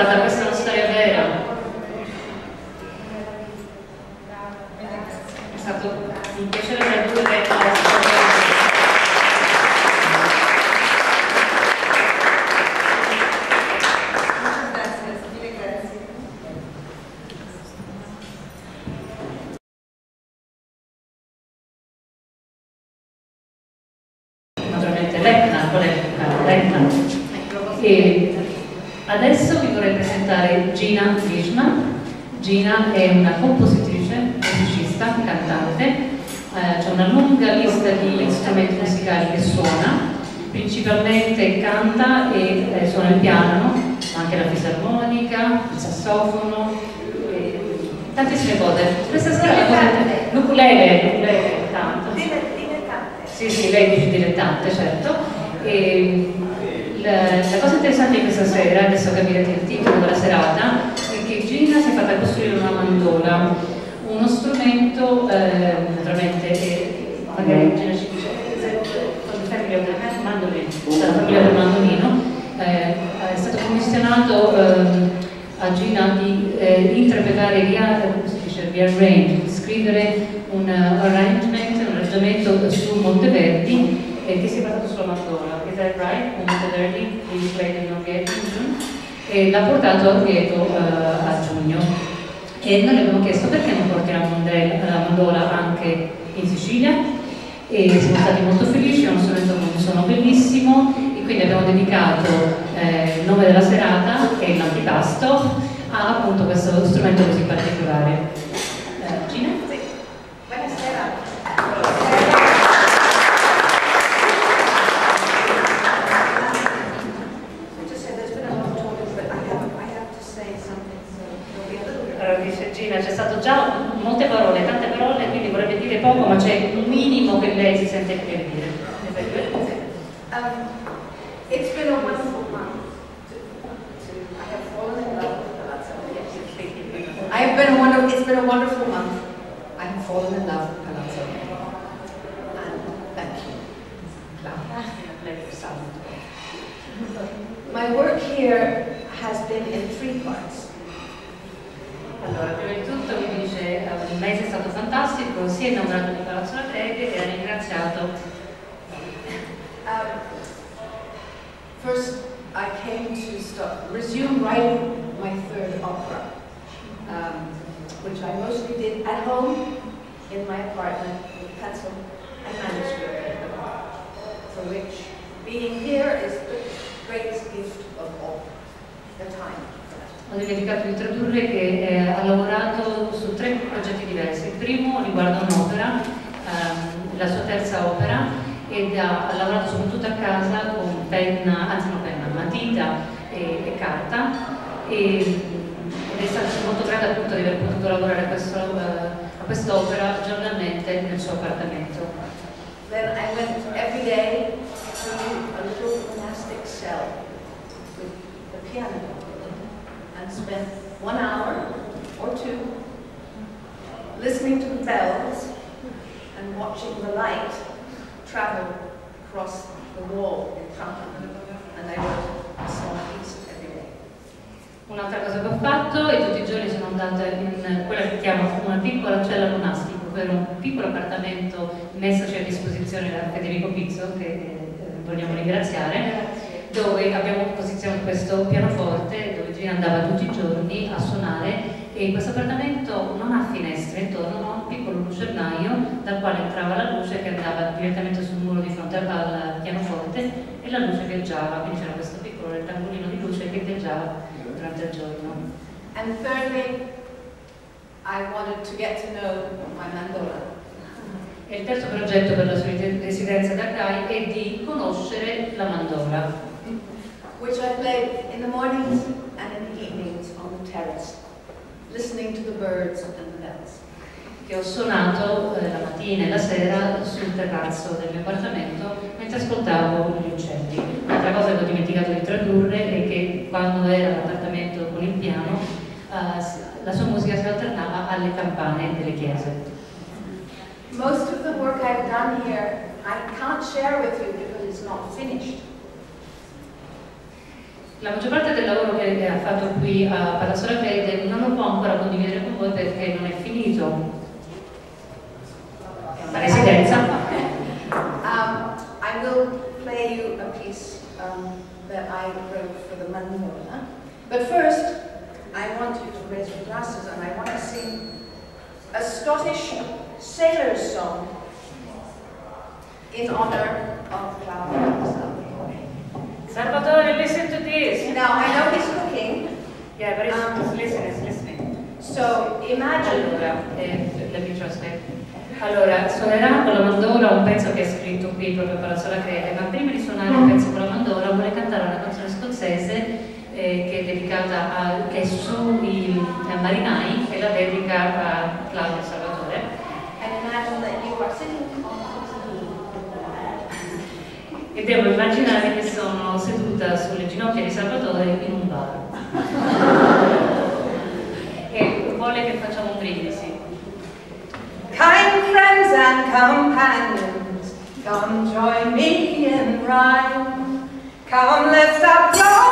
Gracias. For which being here is the greatest gift of all. the time. Ho dimenticato di tradurre che eh, ha lavorato su tre progetti diversi. Il primo riguarda un'opera, ehm, la sua terza opera, ed ha, ha, lavorato soprattutto a casa con penna, anzi non penna, matita e, e carta. E, è molto appunto di aver potuto lavorare a, questo, uh, a quest'opera giornalmente nel suo appartamento. Then I went every day to a little monastic cell with the piano and spent one hour or two listening to the bells and watching the light travel across the wall in front of me. And I wrote a small piece. Un'altra cosa che ho fatto è tutti i giorni sono andata in quella che chiamo una piccola cella monastica, ovvero un piccolo appartamento messoci a disposizione da Federico Pizzo, che eh, vogliamo ringraziare, dove abbiamo posizionato questo pianoforte dove Gina andava tutti i giorni a suonare e questo appartamento non ha finestre intorno, ma un piccolo lucernaio dal quale entrava la luce che andava direttamente sul muro di fronte al pianoforte e la luce viaggiava, quindi c'era questo piccolo rettangolino di luce che viaggiava durante il giorno. And thirdly, I wanted to get to know my mandola. E il terzo progetto per la sua residenza da CAI è di conoscere la mandola. Which I played in the mornings and in the evenings on the terrace, listening to the birds and the bells. Che ho suonato eh, la mattina e la sera sul terrazzo del mio appartamento mentre ascoltavo gli uccelli. Un'altra cosa che ho dimenticato di tradurre è che quando era all'appartamento con il piano eh, la sua musica si alternava alle campane delle chiese. Most of the work I've done here I can't share with you because it's not finished. La maggior parte del lavoro che ha fatto qui a Palazzo Raffaele non lo può ancora condividere con voi perché non è finito. È una residenza. um, I will play you a piece um, that I wrote for the mandola. But first, I want you to raise your glasses and I want to sing a Scottish sailor's song in honor of Clara Salvatore. Salvatore, listen to this. Now, I know he's cooking, Yeah, but it's, Um, it's listen, it's listening. so imagine Allora, eh, let me translate. Allora, suonerà con la mandorla un pezzo che è scritto qui proprio Palazzo La Crede, ma prima di suonare il pezzo con la mandorla vuole cantare una canzone scozzese eh, che è dedicata a, che è sui eh, marinai e la dedica a Claudio Salvatore. E devo immaginare che sono seduta sulle ginocchia di Salvatore in un bar. e vuole che facciamo un brindisi. Kind friends and companions, come join me in rhyme. Come lift up your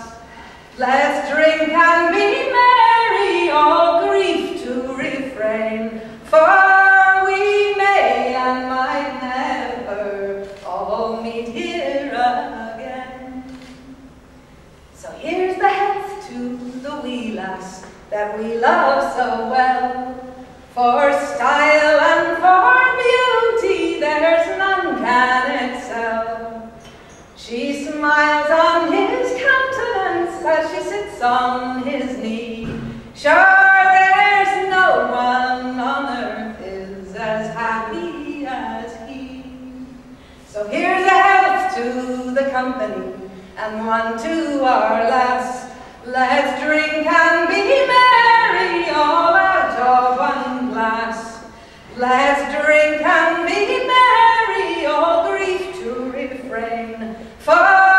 Let's drink and be merry, all grief to refrain. For we may and might never all meet here again. So here's the health to the wee lass that we love so well. For style and for beauty there's none can excel. She smiles on his as she sits on his knee. Sure, there's no one on earth is as happy as he. So here's a health to the company and one to our lass. Let's drink and be merry all out of one glass. Let's drink and be merry, all grief to refrain. For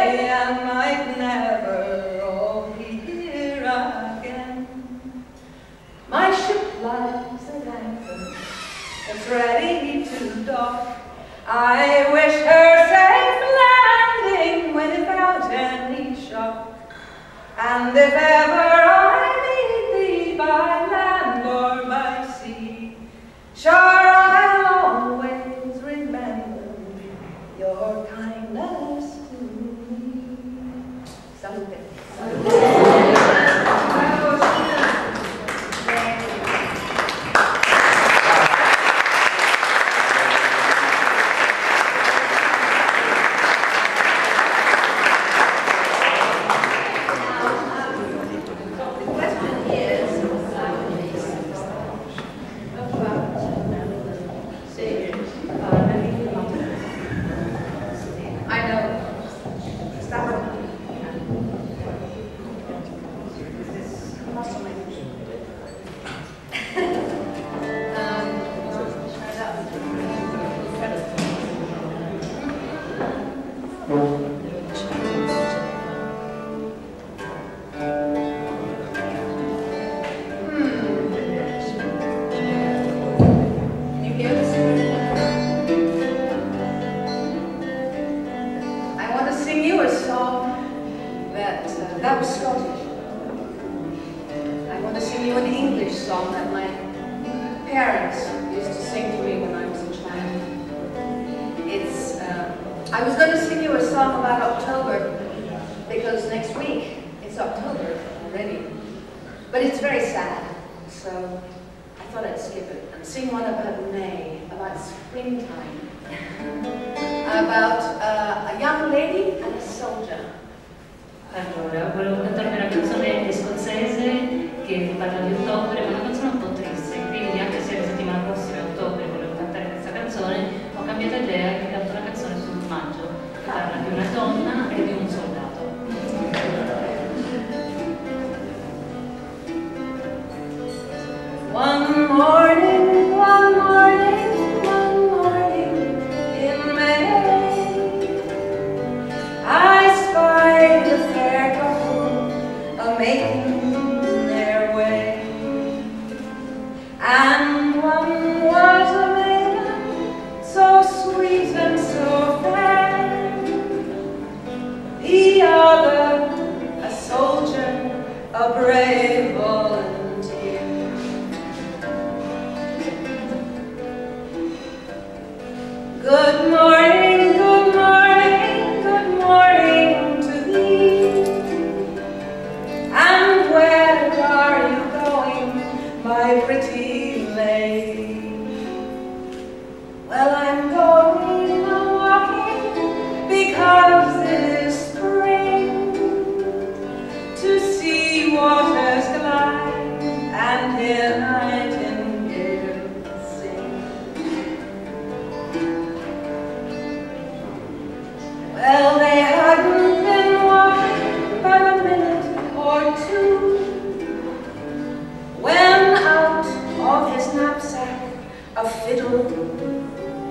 I might never all be here again. My ship lies at anchor, it's ready to dock. I wish her safe landing without any shock. And if ever I need thee by land or by sea, sure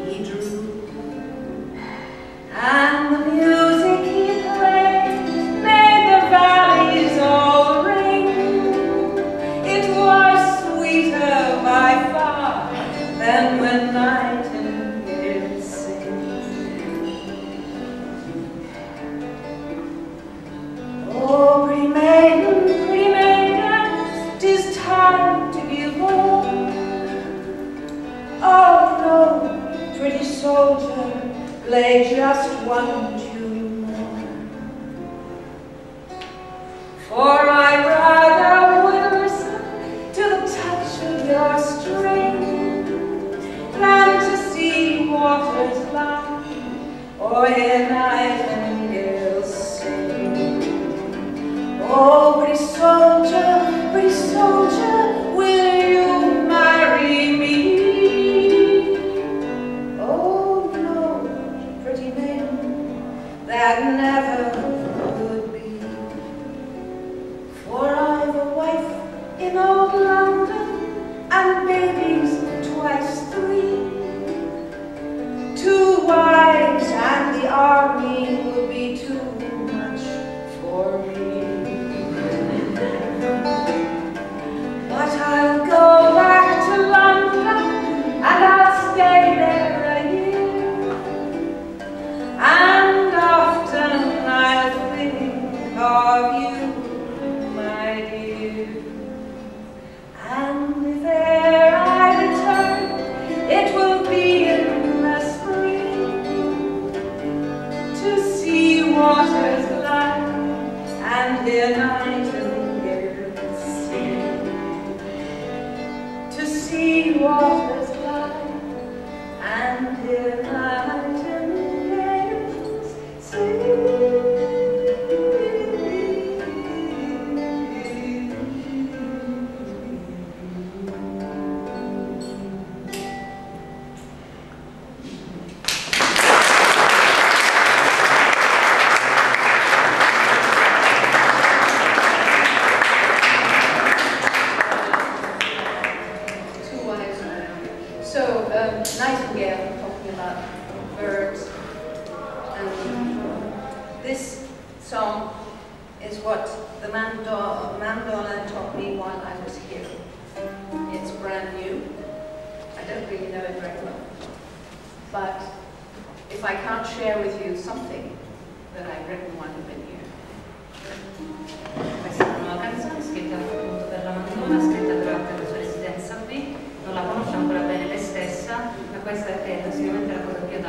he drew. And the music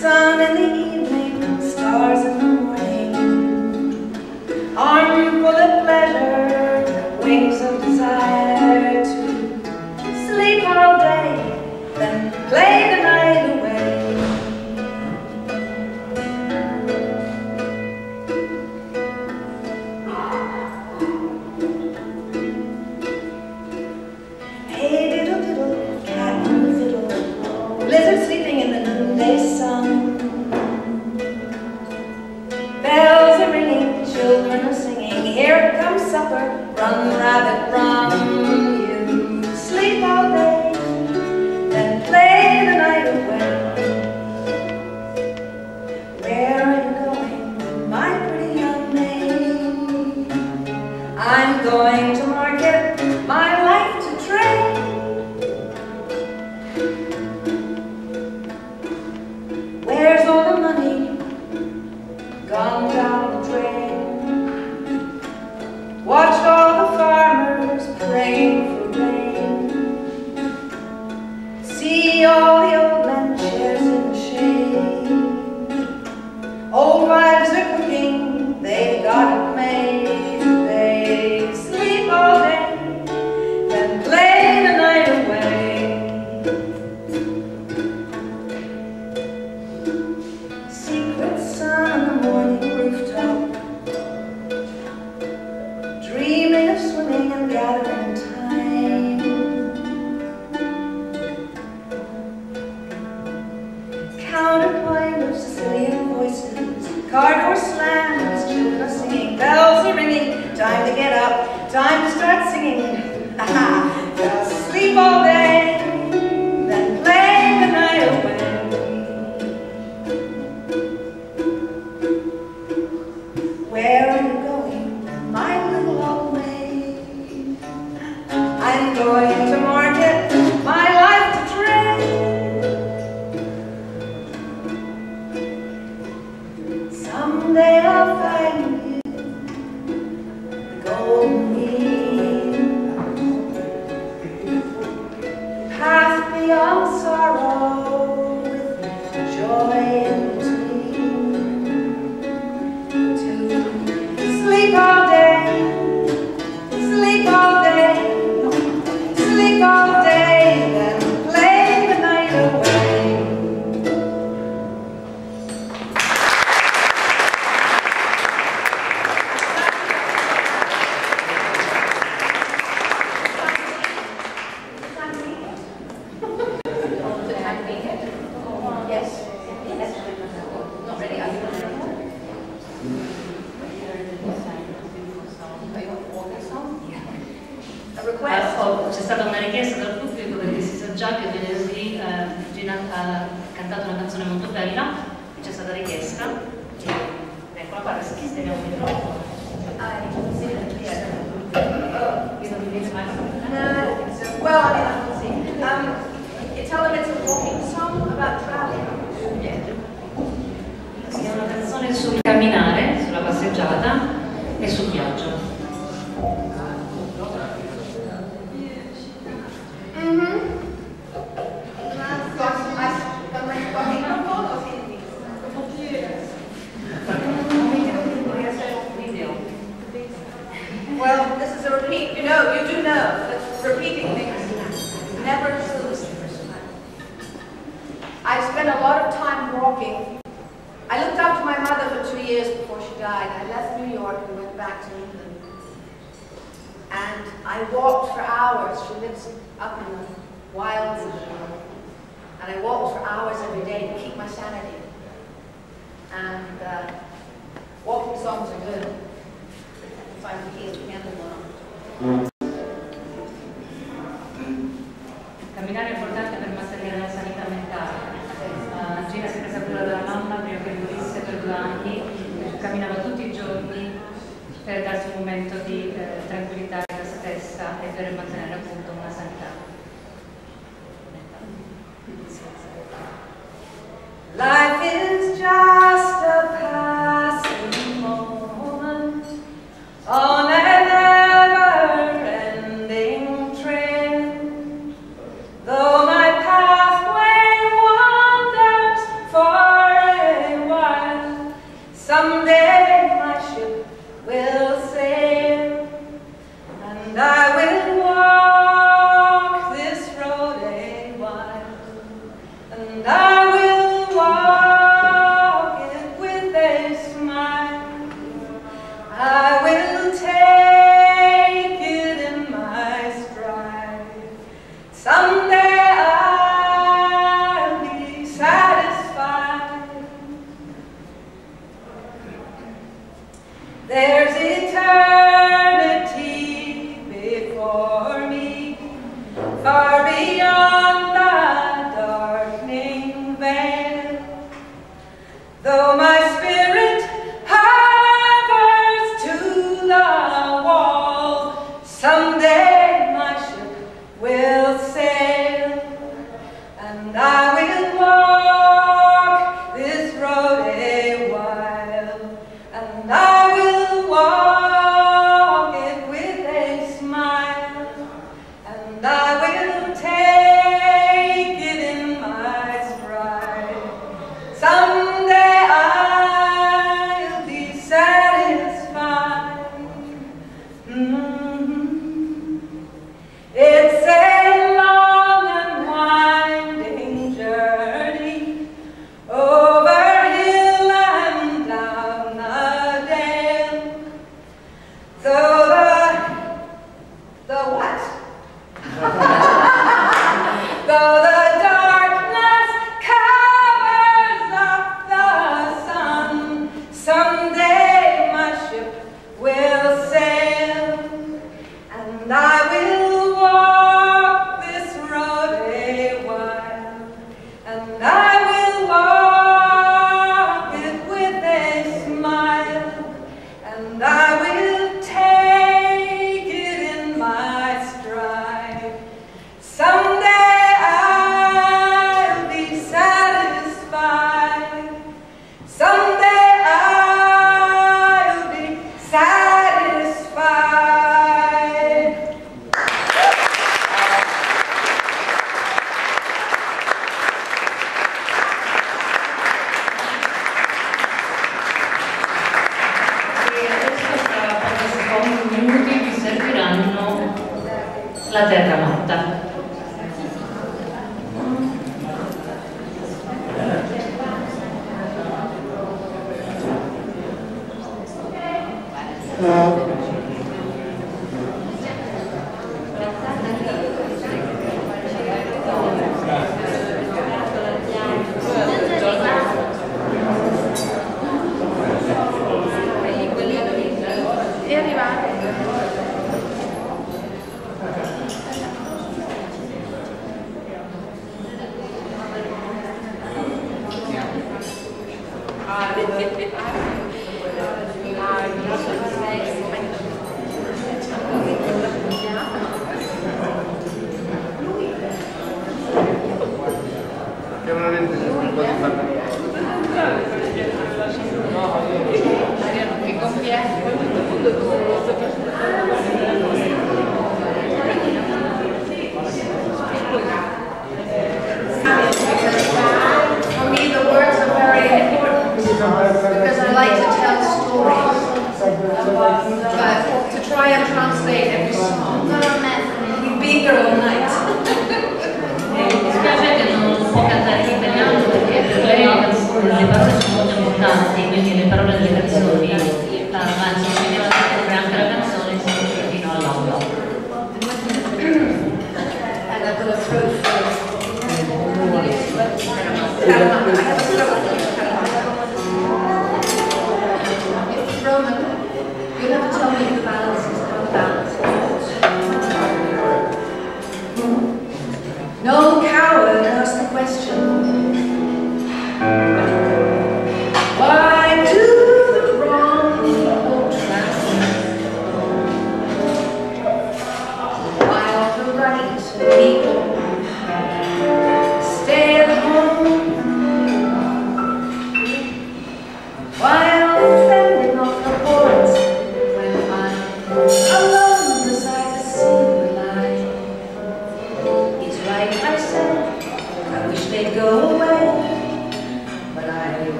sun in the evening, stars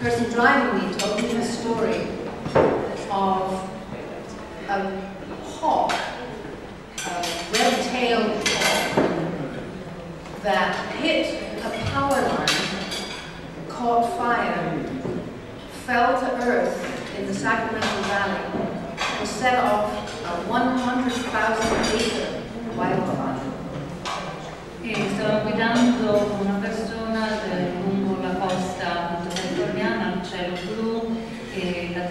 person driving me told me a story of a hawk, a red-tailed hawk, that hit a power line, caught fire, fell to earth in the Sacramento Valley and set off a 100,000 acre wildfire. E stavo guidando una persona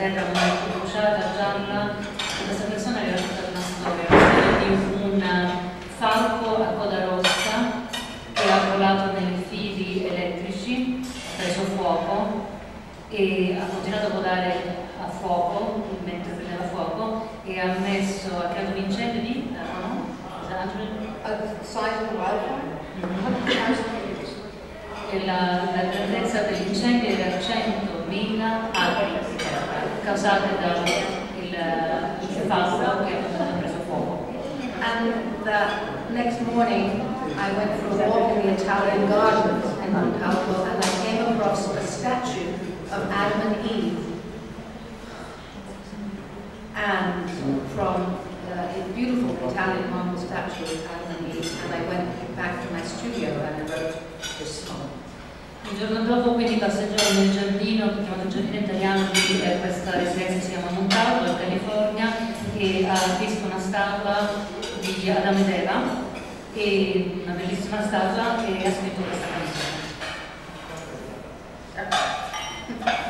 e terra molto bruciata, gialla. E questa persona aveva raccontato una storia, una di un falco a coda rossa che ha volato nei fili elettrici, ha preso fuoco e ha continuato a volare a fuoco mentre prendeva fuoco e ha messo, ha creato un incendio di, eh, no? 100 A size of a wildfire? e la, la grandezza dell'incendio era 100.000 acri causate dal il, che ha preso fuoco. And the next morning, I went for a walk in the Italian gardens in Montalvo, and I came across a statue of Adam and Eve. And from the beautiful Italian marble statue of Adam and Eve, and I went back to my studio and I wrote this song. Il giorno dopo quindi passeggiavo nel giardino, chiamato giardino italiano di eh, questa residenza si chiama Montalto, in California, e ha visto una statua di Adamo ed Eva, e una bellissima statua, e ha scritto questa canzone.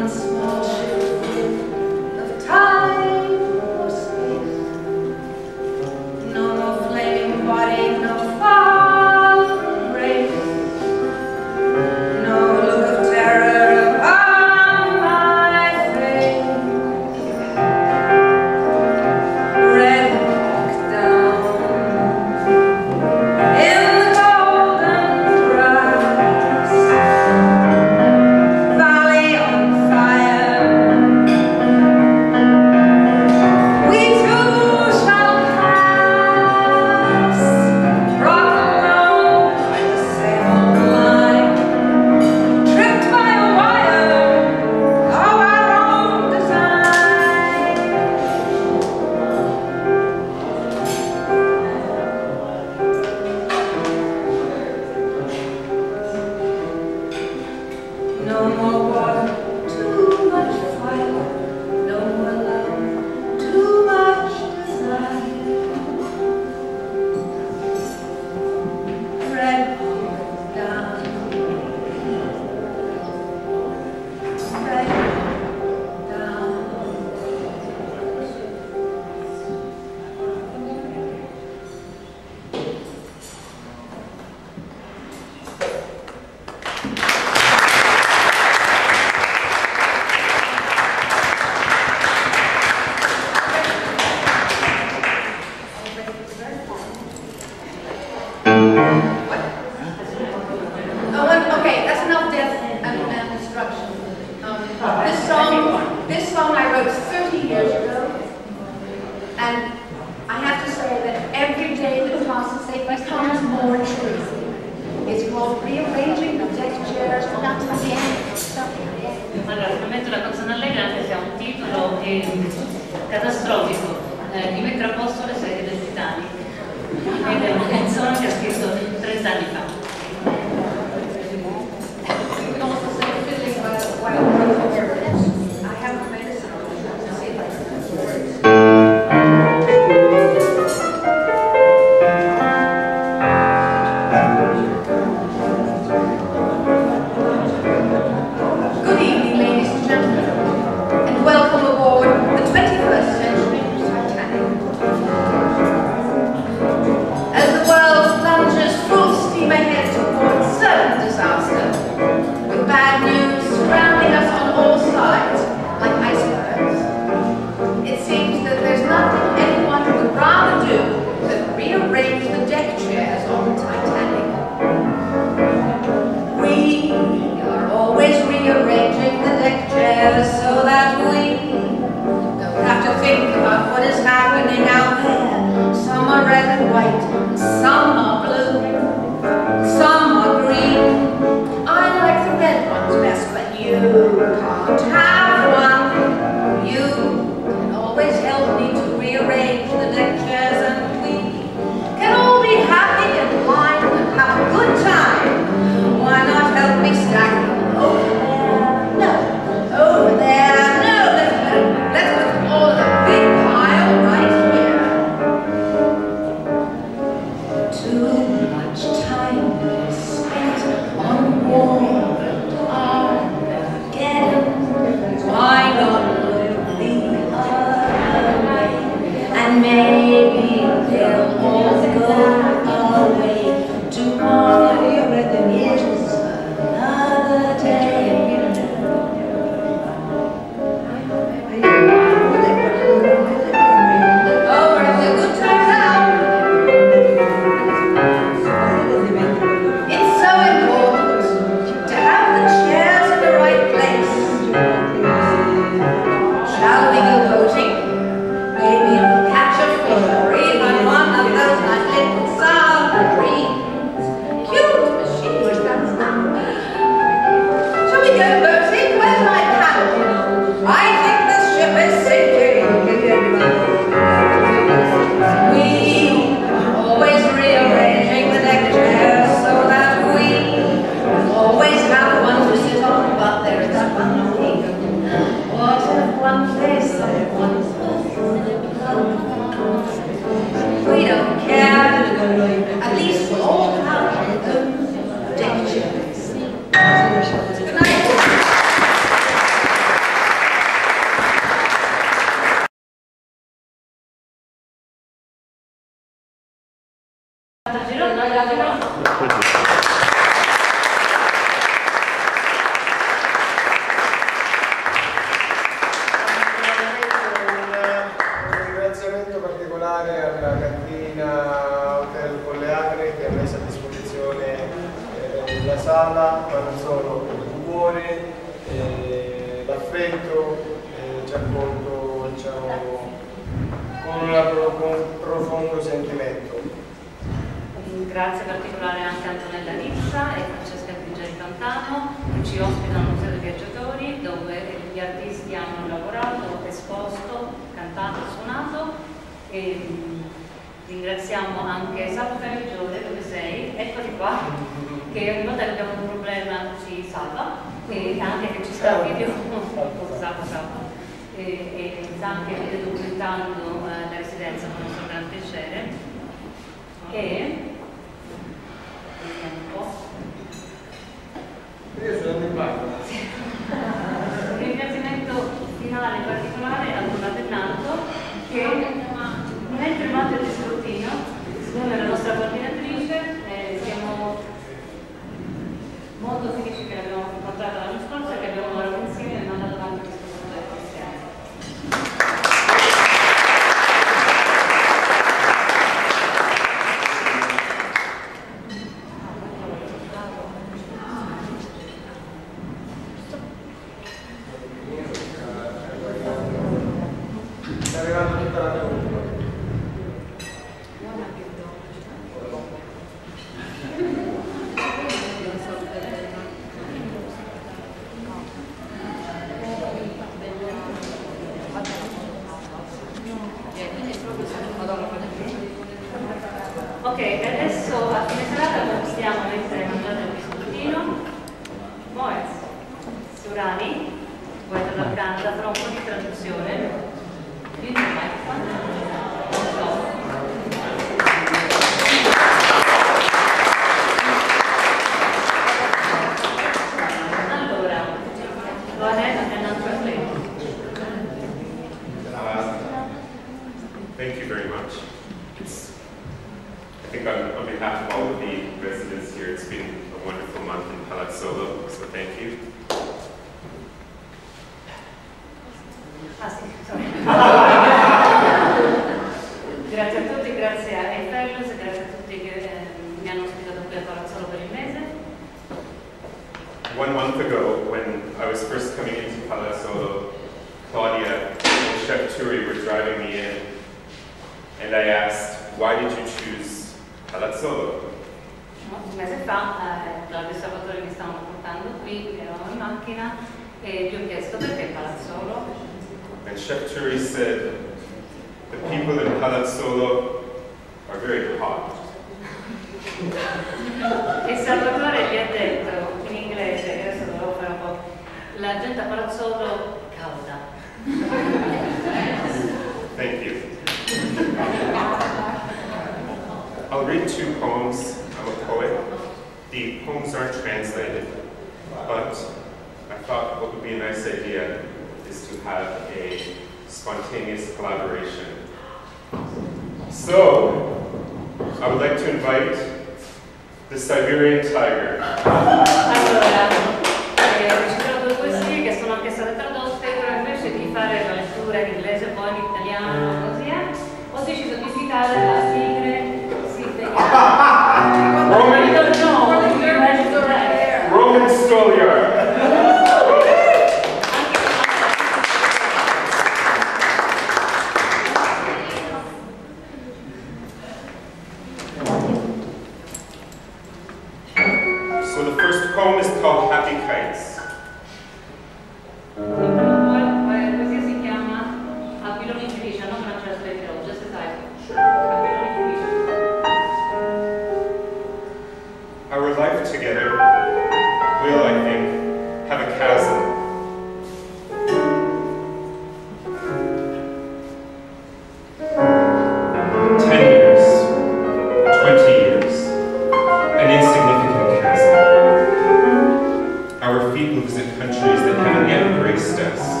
Deus.